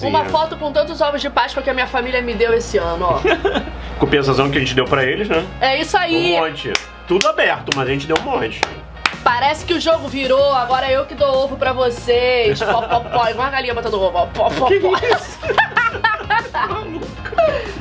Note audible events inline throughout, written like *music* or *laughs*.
Sim, uma é. foto com tantos ovos de Páscoa que a minha família me deu esse ano, ó. *laughs* Compensação que a gente deu pra eles, né? É isso aí. Um monte. Tudo aberto, mas a gente deu um monte. Parece que o jogo virou, agora é eu que dou ovo pra vocês. Pó, pó, pó, igual a galinha botando ovo. ó. Pó, pó, Que pó. isso? *laughs*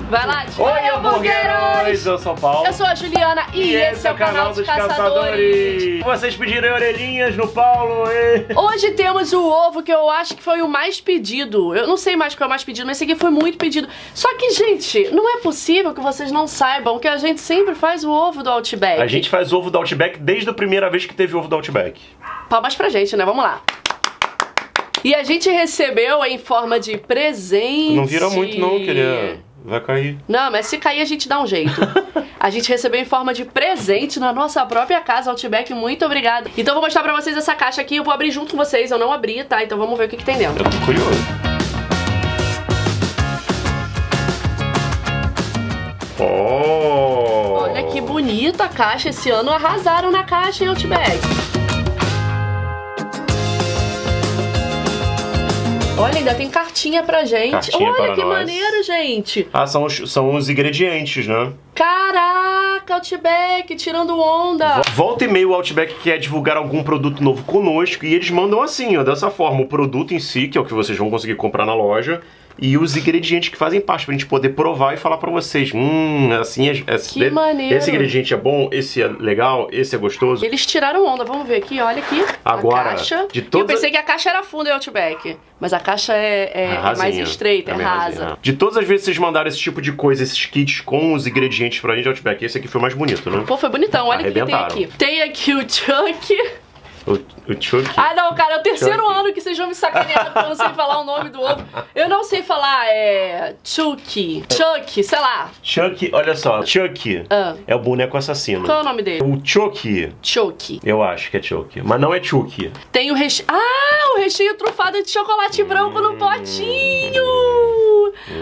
Vai lá, tio. Oi, hamburgueros! Eu sou o Paulo. Eu sou a Juliana e, esse é o canal dos Caçadores. Vocês pediram orelhinhas no Paulo e... Hoje temos o ovo que eu acho que foi o mais pedido. Eu não sei mais qual é o mais pedido, mas esse aqui foi muito pedido. Só que, gente, não é possível que vocês não saibam que a gente sempre faz o ovo do Outback. A gente faz ovo do Outback desde a primeira vez que teve ovo do Outback. Palmas pra gente, né? Vamos lá. E a gente recebeu em forma de presente. Não vira muito não, queria... Vai cair. Não, mas se cair a gente dá um jeito. *laughs* A gente recebeu em forma de presente na nossa própria casa, Outback. Muito obrigada. Então eu vou mostrar pra vocês essa caixa aqui. Eu vou abrir junto com vocês. Eu não abri, tá? Então vamos ver o que, que tem dentro. Eu tô curioso. Oh! Olha que bonita a caixa. Esse ano arrasaram na caixa em Outback. Olha, ainda tem cartinha pra gente. Cartinha Olha para que nós. maneiro, gente. Ah, são os, são os ingredientes, né? Caraca, Outback, tirando onda. Volta e meia o Outback quer divulgar algum produto novo conosco e eles mandam assim, ó, dessa forma, o produto em si, que é o que vocês vão conseguir comprar na loja, e os ingredientes que fazem parte pra gente poder provar e falar pra vocês, hum, assim, é, é- Que maneiro. esse ingrediente é bom, esse é legal, esse é gostoso. Eles tiraram onda, vamos ver aqui, olha aqui. Agora, a caixa. de Eu todas pensei que a caixa era funda em Outback, mas a caixa é, é- é mais estreita, é, meio rasa. rasinha. De todas as vezes que vocês mandaram esse tipo de coisa, esses kits com os ingredientes pra gente, Outback, esse aqui foi o mais bonito, né? Pô, foi bonitão, olha o que tem aqui. Tem aqui o Chuck. O, o Chuck. Ah, não, cara, é o terceiro ano que vocês vão me sacanear porque eu não sei falar o nome do ovo. Eu não sei falar, é. Chuck. Chuck, sei lá. Chuck, olha só, Chuck Ah. é o boneco assassino. Qual é o nome dele? O Chuck, Chuck. eu acho que é Chuck, mas não é Chuck. Tem o recheio. Ah, o recheio trufado de chocolate branco no potinho!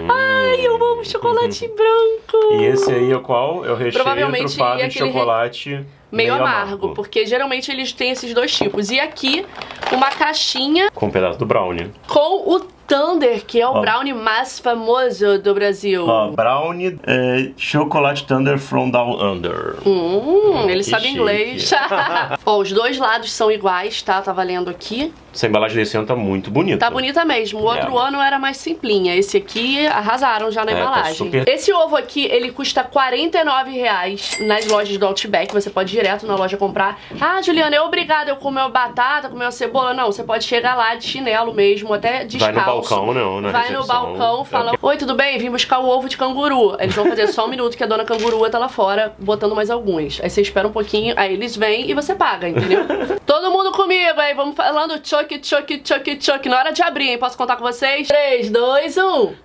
Ai, eu amo chocolate *laughs* branco! E esse aí é qual? É o recheio Provavelmente trufado de aquele re- chocolate Meio amargo, porque geralmente eles têm esses dois tipos. E aqui, uma caixinha Com um pedaço do brownie. com o Thunder, que é o Ó. brownie mais famoso do Brasil. Ó, brownie é, chocolate thunder from down under. Hum, ele sabe chique. inglês. *laughs* Ó, os dois lados são iguais, tá? Tá valendo aqui. Essa embalagem desse ano tá muito bonita. Tá bonita mesmo. O outro É. ano era mais simplinha. Esse aqui arrasaram já na É, tá embalagem. super- Esse ovo aqui, ele custa 49 reais nas lojas do Outback. Você pode ir direto na loja comprar. Ah, Juliana, é obrigada eu comer batata, comer cebola? Não, você pode chegar lá de chinelo mesmo, até Vai descalço. no balcão, não, na Vai no recepção. balcão, É fala: porque- Oi, tudo bem? Vim buscar o ovo de canguru. Eles vão fazer só um minuto que a dona cangurua tá lá fora, botando mais alguns. Aí você espera um pouquinho, aí eles vêm e você paga, entendeu? Todo mundo comigo aí, vamos falando choque, choque, choque, choque. Na hora de abrir, hein? Posso contar com vocês? 3, 2, 1.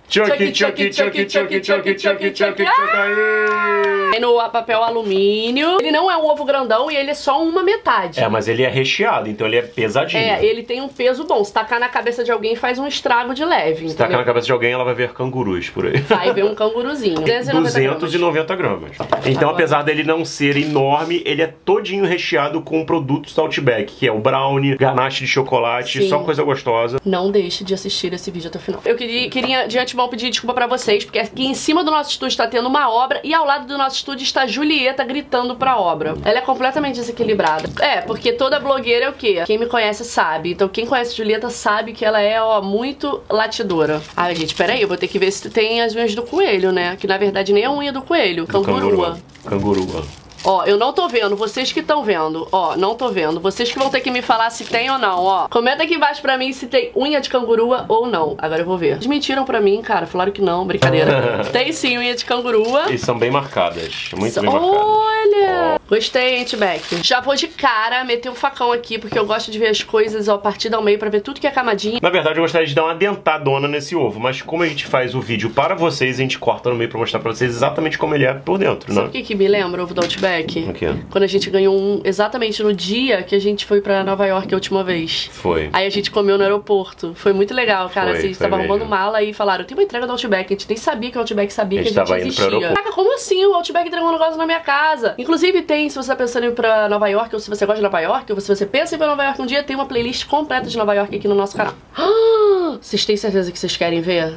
Chuck, Chuck, Chuck, Chuck, Chuck, Chuck, Chuck, Chuck, aí! Tem no papel alumínio. Ele não é um ovo grandão e ele é só uma metade. É, mas ele é recheado, então ele é pesadinho. É, ele tem um peso bom. Se tacar na cabeça de alguém, faz um estrago de leve. Se tacar na cabeça de alguém, ela vai ver cangurus por aí. Vai ver um canguruzinho. *laughs* 290 gramas. 290 gramas. Então, Agora- apesar dele não ser enorme, ele é todinho recheado com produtos do Outback, que é o brownie, ganache de chocolate, Sim. só coisa gostosa. Não deixe de assistir esse vídeo até o final. Eu queria, queria de antemão pedir desculpa pra vocês, porque aqui em cima do nosso estúdio tá tendo uma obra e ao lado do nosso estúdio está Julieta gritando pra obra. Ela é completamente desequilibrada. É, porque toda blogueira é o quê? Quem me conhece sabe. Então quem conhece a Julieta sabe que ela é, ó, muito latidora. Ai, gente, peraí, eu vou ter que ver se tem as unhas do coelho, né? Que na verdade nem é unha do coelho, cangurua. Cangurua. Ó, eu não tô vendo, vocês que estão vendo. Ó, não tô vendo. Vocês que vão ter que me falar se tem ou não, ó. Comenta aqui embaixo pra mim se tem unha de cangurua ou não. Agora eu vou ver. Eles mentiram pra mim, cara. Falaram que não, brincadeira. *laughs* tem sim unha de cangurua. E são bem marcadas. Muito bem marcadas. Olha! Gostei, Antback. Já vou de cara meter um facão aqui, porque eu gosto de ver as coisas ó, partida ao meio pra ver tudo que é camadinha. Na verdade, eu gostaria de dar uma dentadona nesse ovo, mas como a gente faz o vídeo para vocês, a gente corta no meio pra mostrar pra vocês exatamente como ele é por dentro, Sabe né? o que, que me lembra o ovo do Outback? O quê? Quando a gente ganhou um exatamente no dia que a gente foi pra Nova York a última vez. Foi. Aí a gente comeu no aeroporto. Foi muito legal, cara. Foi, assim, a gente tava arrumando mala e falaram: tem uma entrega do Outback. A gente nem sabia que o Outback sabia A que a gente tava indo pro existia. aeroporto. Caraca, como assim? O Outback entregou um negócio na minha casa. Inclusive tem, se você tá pensando em ir pra Nova York, ou se você gosta de Nova York, ou se você pensa em ir pra Nova York um dia, tem uma playlist completa de Nova York aqui no nosso canal. Ah, *gasps* Vocês têm certeza que vocês querem ver?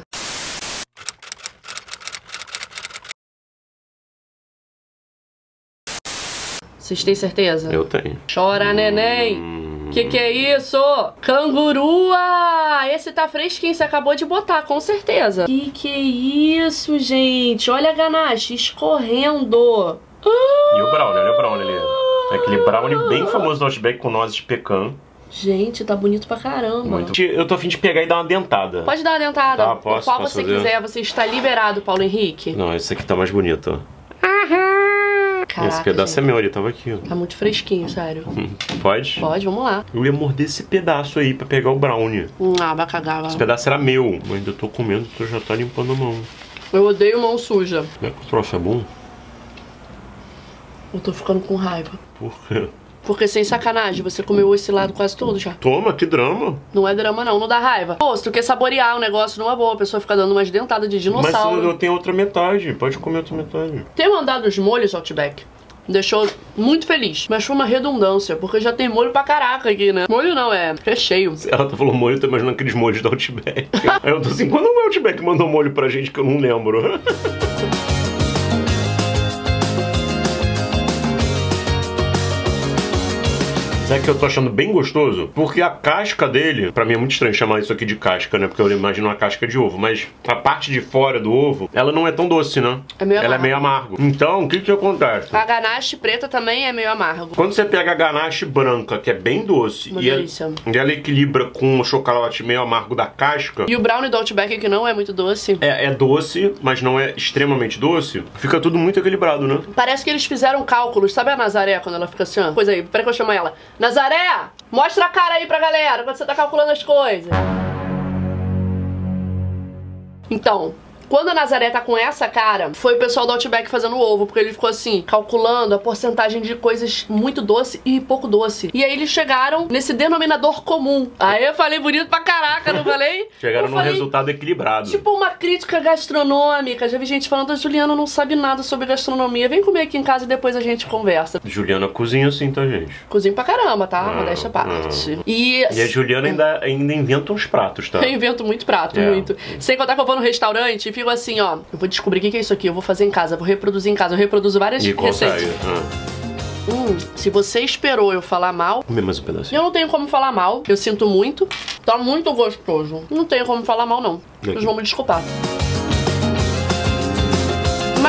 Vocês têm certeza? Eu tenho. Chora, neném! Que que é isso? Cangurua! Esse tá fresquinho, você acabou de botar, com certeza. Que que é isso, gente? Olha a ganache escorrendo. E o brownie, olha o brownie ali. É Aquele brownie bem famoso do Outback com nozes de pecan. Gente, tá bonito pra caramba. Muito. Eu tô afim de pegar e dar uma dentada. Pode dar uma dentada. Tá, posso, qual posso você fazer? quiser, você está liberado, Paulo Henrique. Não, esse aqui tá mais bonito, ó. Caraca, esse pedaço gente. é meu, ele tava aqui, ó. Tá muito fresquinho, sério. *laughs* Pode? Pode, vamos lá. Eu ia morder esse pedaço aí pra pegar o brownie. Hum, ah, vai cagar, vai. Esse pedaço era meu, mas ainda tô comendo, tu já tá limpando a mão. Eu odeio mão suja. Como é que o troço é bom? Eu tô ficando com raiva. Por quê? Porque sem sacanagem, você comeu esse lado quase todo já. Toma, que drama. Não é drama não, não dá raiva. Pô, se tu quer saborear o negócio numa boa, a pessoa fica dando umas dentadas de Mas dinossauro. eu tenho outra metade, pode comer outra metade. Ter mandado os molhos Outback deixou muito feliz. Mas foi uma redundância, porque já tem molho pra caraca aqui, né? Molho não, é recheio. Ela tá falando molho, eu tô imaginando aqueles molhos do Outback. *laughs* Aí eu tô assim, quando o Outback mandou molho pra gente que eu não lembro? *laughs* Sabe que eu tô achando bem gostoso? Porque a casca dele, pra mim é muito estranho chamar isso aqui de casca, né? Porque eu imagino uma casca de ovo. Mas a parte de fora do ovo, ela não é tão doce, né? É meio ela amargo. é meio amargo. Então, o que que acontece? A ganache preta também é meio amargo. Quando você pega a ganache branca, que é bem doce, Uma e ela, delícia. e ela equilibra com o chocolate meio amargo da casca, E o brownie do Outback, que não é muito doce. é, é doce, mas não é extremamente doce, fica tudo muito equilibrado, né? Parece que eles fizeram cálculos. Sabe a Nazaré, quando ela fica assim, ó? Pois aí, peraí que eu chamo ela. Nazaré, mostra a cara aí pra galera, quando você tá calculando as coisas. Então... Quando a Nazaré tá com essa cara, foi o pessoal do Outback fazendo ovo, porque ele ficou assim, calculando a porcentagem de coisas muito doce e pouco doce. E aí eles chegaram nesse denominador comum. Aí eu falei bonito pra caraca, não falei? *laughs* Chegaram Eu num falei, resultado equilibrado. Tipo uma crítica gastronômica. Já vi gente falando, a Juliana não sabe nada sobre gastronomia. Vem comer aqui em casa e depois a gente conversa. Juliana cozinha assim, tá, gente? Cozinho pra caramba, tá? Ah, Modéstia à parte. E. E a Juliana ainda, ainda inventa uns pratos, tá? *laughs* Eu invento muito prato, É. muito. Sem contar que eu vou no restaurante fico assim, ó. Eu vou descobrir o que que é isso aqui, eu vou fazer em casa, vou reproduzir em casa. Eu reproduzo várias E consegue. receitas. Ah. Hum, se você esperou eu falar mal, Comer mais um pedacinho. eu não tenho como falar mal. Eu sinto muito. Tá muito gostoso. Não tenho como falar mal, não. Vocês vão me desculpar.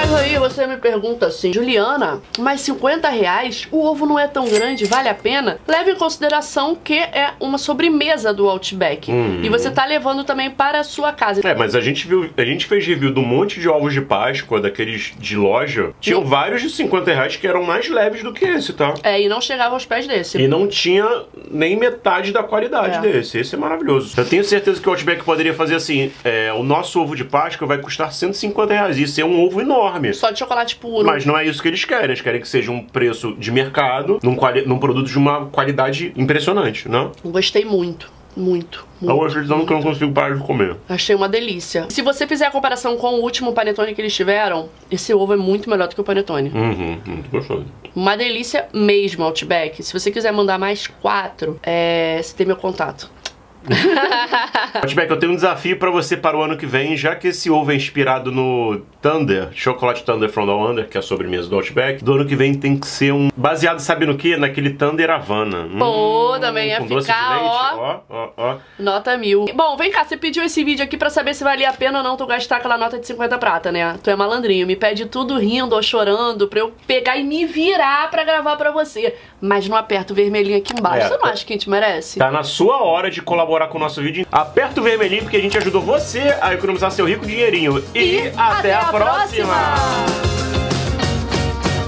Mas aí você me pergunta assim, Juliana, mas 50 reais, o ovo não é tão grande, vale a pena? Leve em consideração que é uma sobremesa do Outback. Hum. E você tá levando também para a sua casa. É, mas a gente viu, a gente fez review de um monte de ovos de Páscoa, daqueles de loja. Tinham Hum. vários de 50 reais que eram mais leves do que esse, tá? É, e não chegava aos pés desse. E não tinha nem metade da qualidade É. desse. Esse é maravilhoso. Eu tenho certeza que o Outback poderia fazer assim: é, o nosso ovo de Páscoa vai custar 150 reais. Isso é um ovo enorme. Só de chocolate puro. Mas não é isso que eles querem. Eles querem que seja um preço de mercado, num, num produto de uma qualidade impressionante, né? Gostei muito, muito, Eu muito. hoje dizendo que eu não consigo parar de comer. Achei uma delícia. Se você fizer a comparação com o último panetone que eles tiveram, esse ovo é muito melhor do que o panetone. Uhum, muito gostoso. Uma delícia mesmo, Outback. Se você quiser mandar mais quatro, é... você tem meu contato. *laughs* Outback, eu tenho um desafio pra você para o ano que vem, já que esse ovo é inspirado no Thunder, Chocolate Thunder from Down Under, que é a sobremesa do Outback. Do ano que vem tem que ser um baseado, sabe no que? Naquele Thunder Havana. Pô, também ia ficar, ó. ó, ó. Nota mil. Bom, vem cá, você pediu esse vídeo aqui pra saber se valia a pena ou não tu gastar aquela nota de 50 prata, né? Tu é malandrinho, me pede tudo rindo ou chorando pra eu pegar e me virar pra gravar pra você. Mas não aperta o vermelhinho aqui embaixo. É, você não tá- acha que a gente merece? Tá na sua hora de colaborar com o nosso vídeo. Aperta o vermelhinho porque a gente ajudou você a economizar seu rico dinheirinho. E, até, a próxima. próxima.